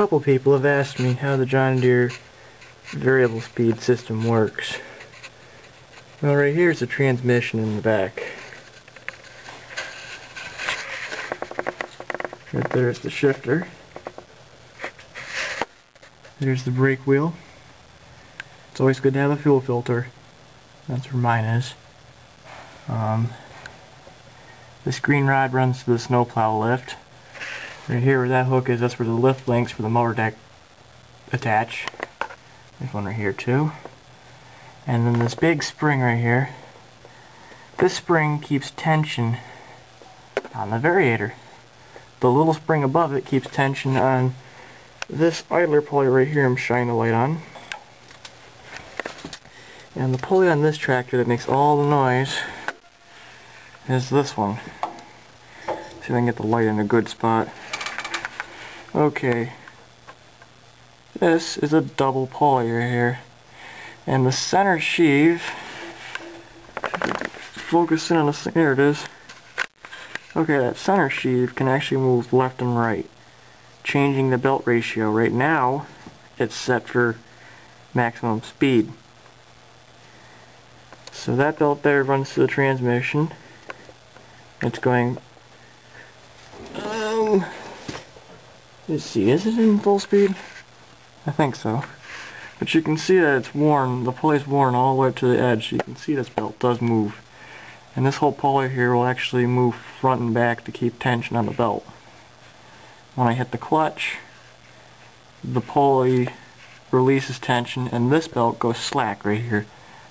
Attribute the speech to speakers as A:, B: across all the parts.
A: couple people have asked me how the John Deere variable speed system works. Well, right here is the transmission in the back. Right there is the shifter. There's the brake wheel. It's always good to have a fuel filter. That's where mine is. Um, this green rod runs to the snowplow lift. Right here where that hook is, that's where the lift links for the mower deck attach. There's one right here too. And then this big spring right here. This spring keeps tension on the variator. The little spring above it keeps tension on this idler pulley right here I'm shining a light on. And the pulley on this tractor that makes all the noise is this one. See if I can get the light in a good spot. Okay. This is a double pulley right here. And the center sheave, focus in on the, there it is. Okay, that center sheave can actually move left and right, changing the belt ratio. Right now, it's set for maximum speed. So that belt there runs to the transmission. It's going um, Let's see, is it in full speed? I think so. But you can see that it's worn, the pulley's worn all the way up to the edge. You can see this belt does move. And this whole pulley here will actually move front and back to keep tension on the belt. When I hit the clutch, the pulley releases tension and this belt goes slack right here.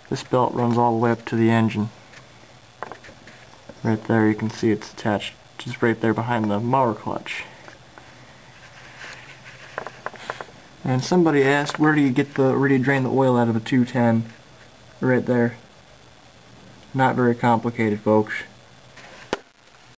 A: This belt runs all the way up to the engine. Right there you can see it's attached just right there behind the mower clutch. And somebody asked, where do you get the, where do you drain the oil out of a 210? Right there. Not very complicated, folks.